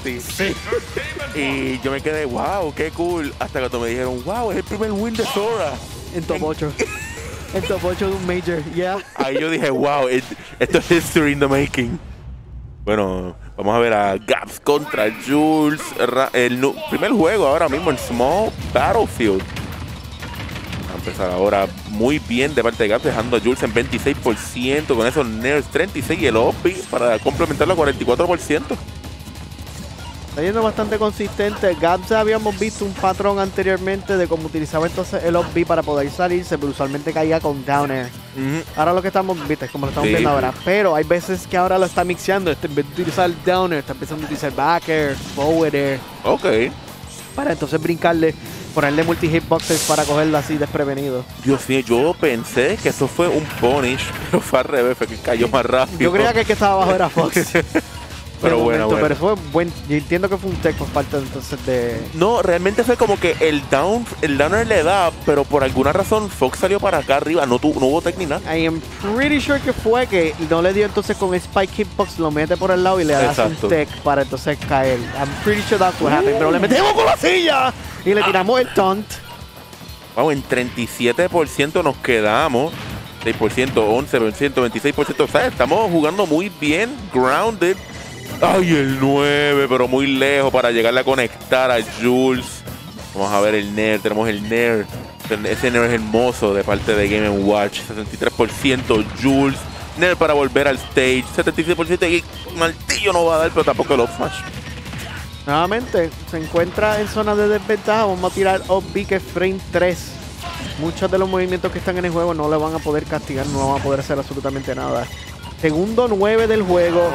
Sí. Y yo me quedé, wow, qué cool. Hasta cuando me dijeron, wow, es el primer win de Sora. En top 8. en top 8 de un Major, yeah. Ahí yo dije, wow, it- esto es history in the making. Bueno, vamos a ver a Gaps contra Jules. El primer juego ahora mismo en Small Battlefield. Va a empezar ahora muy bien de parte de Gaps, dejando a Jules en 26%. Con esos Nerds 36 y el OP para complementarlo a 44%. Está yendo bastantante consistente. Gaps habíamos visto un patrón anteriormente de cómo utilizaba entonces el off-B para poder salirse, pero usualmente caía con down air. Ujú. Ahora lo que estamos, viste, como lo estamos Sí. viendo ahora. Pero hay veces que ahora lo está mixeando. Este, en vez de utilizar down air, está empezando a utilizar back air, forward air, Ok. para entonces brincarle, ponerle multi-hitboxes para cogerlo así desprevenido. Dios mío, yo pensé que eso fue un punish, pero fue al revés, fue que cayó más rápido. Yo creía que el que estaba abajo era Fox. Pero bueno, bueno. Pero fue buen. Yo entiendo que fue un tech por parte entonces de. No, realmente fue como que el down, el downer le da, pero por alguna razón Fox salió para acá arriba, no, tu- no hubo tech ni nada. I am pretty sure que fue que no le dio entonces con Spike Hitbox, lo mete por el lado y le das Exacto. un tech para entonces caer. I'm pretty sure that's what happened. Pero le metemos con la silla y le tiramos el taunt. Vamos, en 37% nos quedamos. 6%, 11%, 26%. O sea, estamos jugando muy bien. Grounded. Ay, el 9, pero muy lejos para llegarle a conectar a Jules. Vamos a ver el Nair. Tenemos el Nair. Ese Nair es hermoso de parte de Game Watch. 63% Jules. Nair para volver al stage. 76% y Martillo no va a dar, pero tampoco el Up Smash. Nuevamente, se encuentra en zona de desventaja. Vamos a tirar OB que es frame 3. Muchos de los movimientos que están en el juego no le van a poder castigar, no van a poder hacer absolutamente nada. Segundo 9 del juego.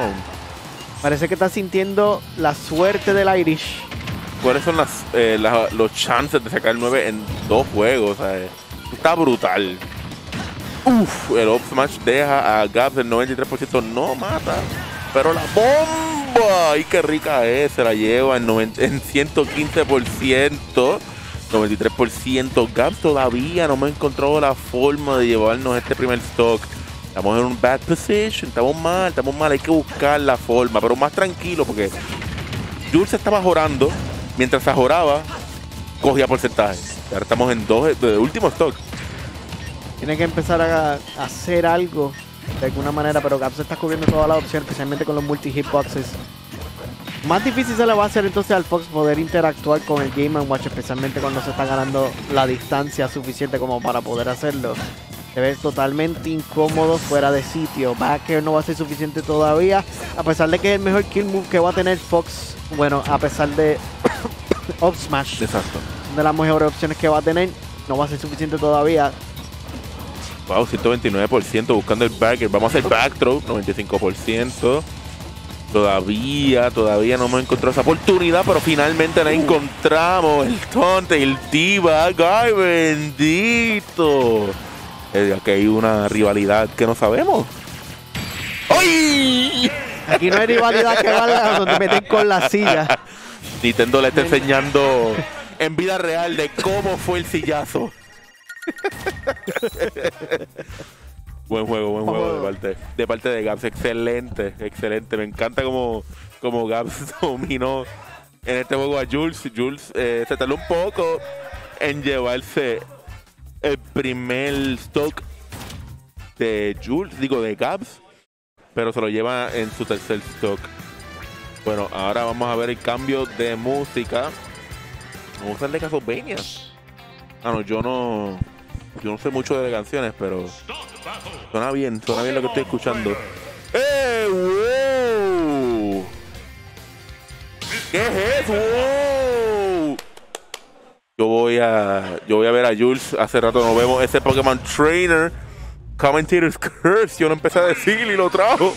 Parece que está sintiendo la suerte del Irish. ¿Cuáles son las, eh, los chances de sacar 9 en dos juegos? Sea, está brutal. Uf, el Up Smash deja a Gaps el 93%, no mata. Pero la bomba, ¡ay qué rica es! Se la lleva en, 90 en 115%. 93% Gaps todavía no me ha encontrado la forma de llevarnos este primer stock. Estamos en un bad position, estamos mal, estamos mal, hay que buscar la forma, pero más tranquilo porque Jules estaba jorando, mientras se joraba, cogía porcentaje. Ahora estamos en dos de último stock. Tiene que empezar a, a hacer algo de alguna manera, pero Gaps está cubriendo todas las opciones, especialmente con los multi-hitboxes. Más difícil se le va a hacer entonces al Fox poder interactuar con el Game Watch, especialmente cuando se está ganando la distancia suficiente como para poder hacerlo. Se ve totalmente incómodo fuera de sitio. Backer no va a ser suficiente todavía, a pesar de que es el mejor kill move que va a tener Fox. Bueno, a pesar de Up Smash, Exacto. de las mejores opciones que va a tener, no va a ser suficiente todavía. Wow, 129% buscando el backer. Vamos a hacer back throw, 95%. Todavía, todavía no hemos encontrado esa oportunidad, pero finalmente la encontramos. El tonte, el diva, ay bendito. Eh, Aquí hay una rivalidad que no sabemos. ¡Ay! Aquí no hay rivalidad que valga donde meten con la silla. Nintendo le está enseñando en vida real de cómo fue el sillazo. buen juego, buen juego de parte de, parte de Gaps. Excelente, excelente. Me encanta como, como Gaps dominó en este juego a Jules. Jules eh, se tardó un poco en llevarse el primer stock de Jules, digo de Gaps, pero se lo lleva en su tercer stock. Bueno, ahora vamos a ver el cambio de música. Vamos a usar de Castlevania. Ah, no, yo no. Yo no sé mucho de canciones, pero. Suena bien, suena bien lo que estoy escuchando. ¡Eh! ¡Wow! ¿Qué es eso? Yo voy a. Yo voy a ver a Jules. Hace rato no vemos ese Pokémon Trainer. Commentator's Curse. Yo lo empecé a decir y lo trajo.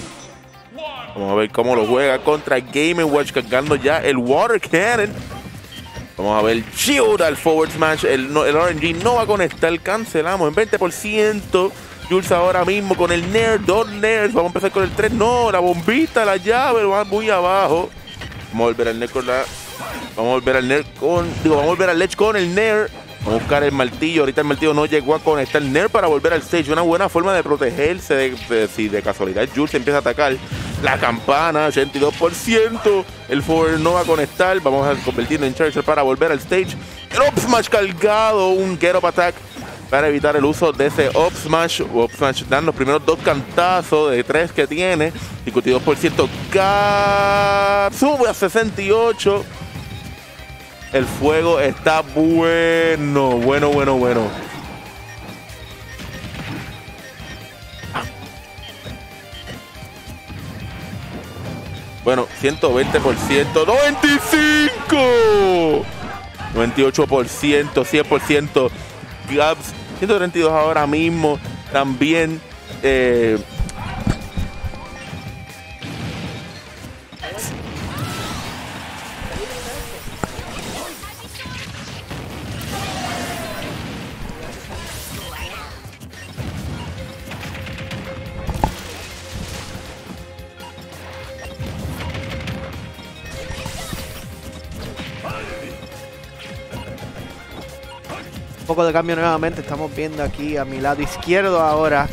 Vamos a ver cómo lo juega contra Game Watch cargando ya el Water Cannon. Vamos a ver Shield al forward smash. El, el RNG no va a conectar. Cancelamos en 20%. Jules ahora mismo con el Nair. Dos Nairs. Vamos a empezar con el 3. No, la bombita, la llave. Va muy abajo. Vamos a volver al con la. Vamos a volver al Nair con. Digo, vamos a volver al Ledge con el Nair. Vamos a buscar el martillo. Ahorita el martillo no llegó a conectar el Nair para volver al stage. Una buena forma de protegerse si de casualidad Jules empieza a atacar. La campana, 82%. El forward no va a conectar. Vamos a convertirlo en Charger para volver al stage. El up smash cargado. Un get up attack para evitar el uso de ese up smash. Up smash dan los primeros dos cantazos de tres que tiene. 52% Gap. Sube a 68. El fuego está bueno. Bueno, bueno, bueno. Bueno, 120%, 95%, 98%, 100%, Gaps, 132 ahora mismo, también eh, poco de cambio nuevamente. Estamos viendo aquí a mi lado izquierdo ahora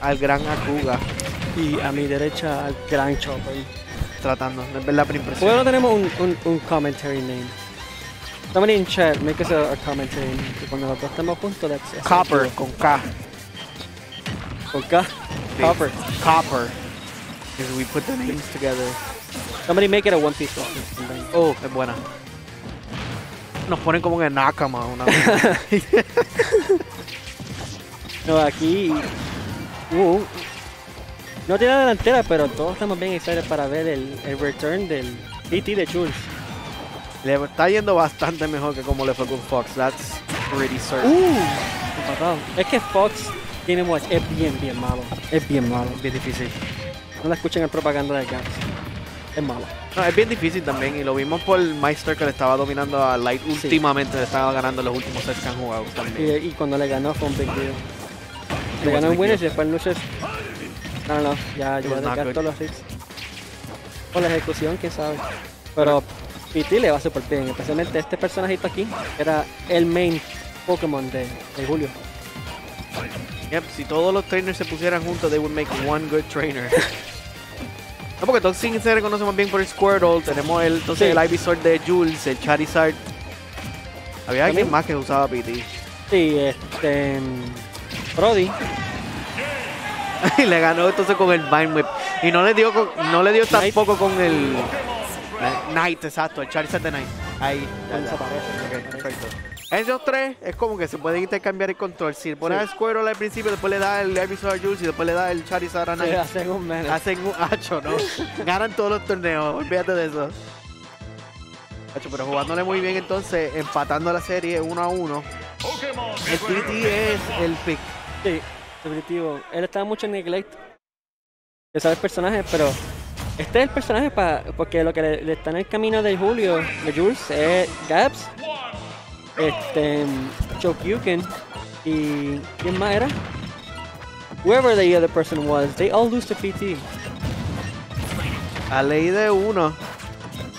al gran Akuga Y a mi derecha al gran Chopper. tratando. Es verdad, por impresión. Bueno, tenemos un, un, un commentary name. Somebody in chat, make us a, a commentary name. Que cuando los dos estemos juntos, that's Copper con K. Con K. Sí. Copper. Copper. Because we put the names together. Somebody make it a one piece then- Oh, es buena. Nos ponen como en Nakama una vez. No, aquí. uh, no tiene delantera, pero todos estamos bien excited para ver el, el return del PT de Jules. Le está yendo bastante mejor que como le fue con Fox. That's pretty certain. Uh. Es que Fox tiene es bien, bien malo. Es bien malo. Bien difícil. No la escuchen en propaganda de Gaps. Es malo. No, es bien difícil también. Y lo vimos por Meister que le estaba dominando a Light Sí. últimamente. Le estaba ganando los últimos sets que han jugado también. y cuando le ganó fue un big deal. Le ganó a big Winners y después en Luces. No, no. Ya, ya desgastó good. los hits. Por la ejecución, quién sabe. Pero PT le va súper bien. Especialmente este personajito aquí. que Era el main Pokémon de, de Julio. Yep, si todos los trainers se pusieran juntos, they would make one good trainer. no, porque Toxin se reconoce más bien por el Squirtle. Tenemos el, entonces Sí. el Ivysaur de Jules, el Charizard. Había alguien más que usaba PT. Sí, este. Brody. y le ganó entonces con el Mind Whip. Y no le dio, con- no le dio tampoco con el la- Knight, exacto, el Charizard de Knight. Ahí. ya, ya. Perfecto. Esos tres es como que se puede intercambiar el control. Si pones Sí. al Squirtle al principio, después le da el Ivysaur a Jules y después le da el Charizard a Sí, Knight. hacen un menos. Hacen un hacho, ¿no? Ganan todos los torneos, olvídate de eso. Hacho, pero jugándole muy bien entonces, empatando la serie uno a uno. El PT es el pick. Sí, definitivo. Él estaba mucho en neglect de saber personajes, pero este es el personaje para porque lo que le, le está en el camino de Julio, de Jules, es Gaps, este, Chokyuken y ¿quién más era? Whoever the other person was, they all lose to PT. A ley de uno.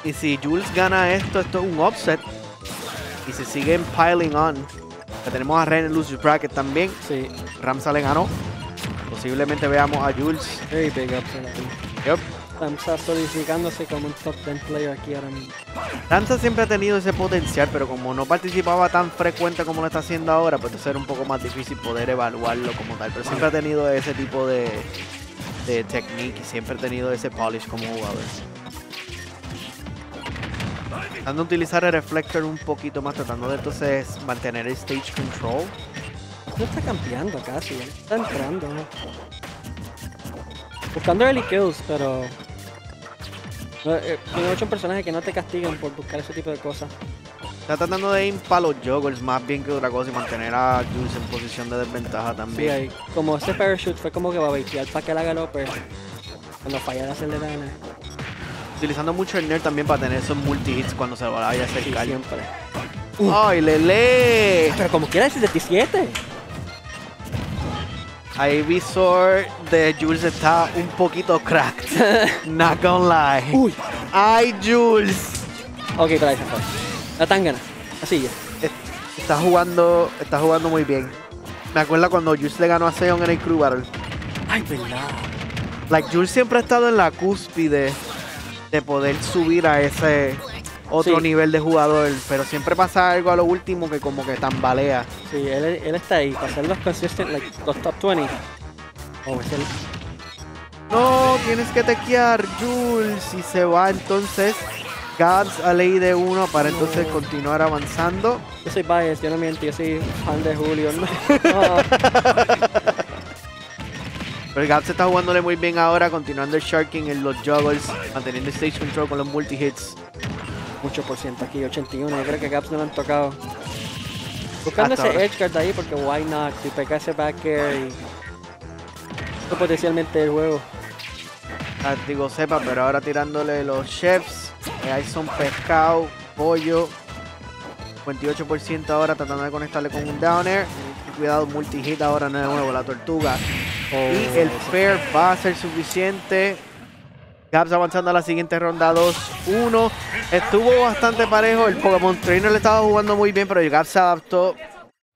Y si Jules gana esto, esto es un upset. Y se siguen piling on. Tenemos a Ren en Loser Bracket también. Sí, Ramsa le ganó. Posiblemente veamos a Jules. very big upset. Yep. Está solidificándose como un top 10 player aquí ahora mismo. Ramsa siempre ha tenido ese potencial, pero como no participaba tan frecuente como lo está haciendo ahora, pues entonces era un poco más difícil poder evaluarlo como tal. Pero siempre ha tenido ese tipo de, de technique y siempre ha tenido ese polish como jugador. Tratando de utilizar el reflector un poquito más, tratando de entonces mantener el stage control. No está campeando casi, está entrando. ¿no? Buscando early kills, pero. No, eh, mucho un personaje que no te castigan por buscar ese tipo de cosas. Está tratando de ir para los joggers más bien que otra cosa y mantener a Jules en posición de desventaja también. Sí, como ese parachute fue como que va a baitear para que la galope cuando falla de hacerle daño. Utilizando mucho el nerd también para tener esos multi-hits cuando se vaya a acercar. Sí, siempre. ¡Ay, Lele! Pero como quiera, 77. Ivy Sword de Jules está un poquito cracked. Not gonna lie. Uy. ¡Ay, Jules! Ok, trae esa La tangana. Así ya. Está jugando, está jugando muy bien. Me acuerdo cuando Jules le ganó a Seon en el Crew Battle. Ay, verdad. Like, Jules siempre ha estado en la cúspide de poder subir a ese otro Sí. nivel de jugador, pero siempre pasa algo a lo último que como que tambalea. Sí, él, él está ahí para hacer los consistent, like, los top 20. Oh, es el- No, tienes que tequear, Jules, y se va entonces Gabs a ley de uno para entonces continuar avanzando. yo soy biased, yo no miento, yo soy fan de Julio. No. Pero Gabs está jugándole muy bien ahora, continuando el Sharking en los juggles, manteniendo el stage control con los multi-hits. Mucho por ciento aquí, 81. Yo creo que Gaps no lo han tocado. Buscando Hasta ese ahora. edge guard ahí porque why not? Si pega ese back air y... Esto potencialmente el juego. Ah, digo sepa, pero ahora tirándole los chefs. Eh, ahí son pescado, pollo. 58% ahora tratando de conectarle con un down air. Y Cuidado, multi-hit ahora de nuevo, la tortuga. Oh, Y el fair va a ser suficiente. Gaps avanzando a la siguiente ronda 2-1. Estuvo bastante parejo. El Pokémon Trainer le estaba jugando muy bien, pero el Gaps se adaptó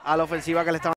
a la ofensiva que le estaba